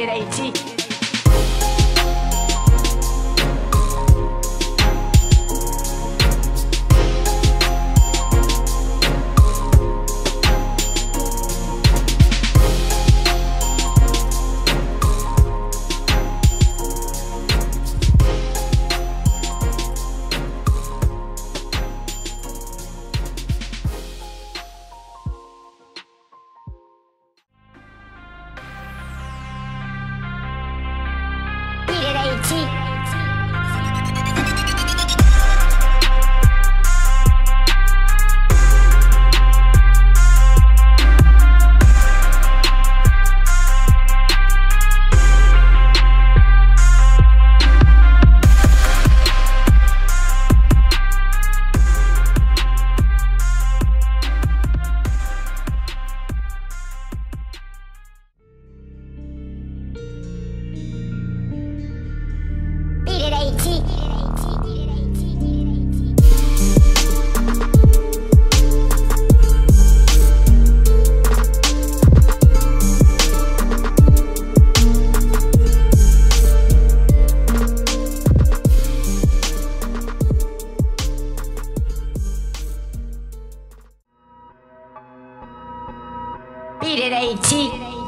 it AT. 一。Beat it, AT.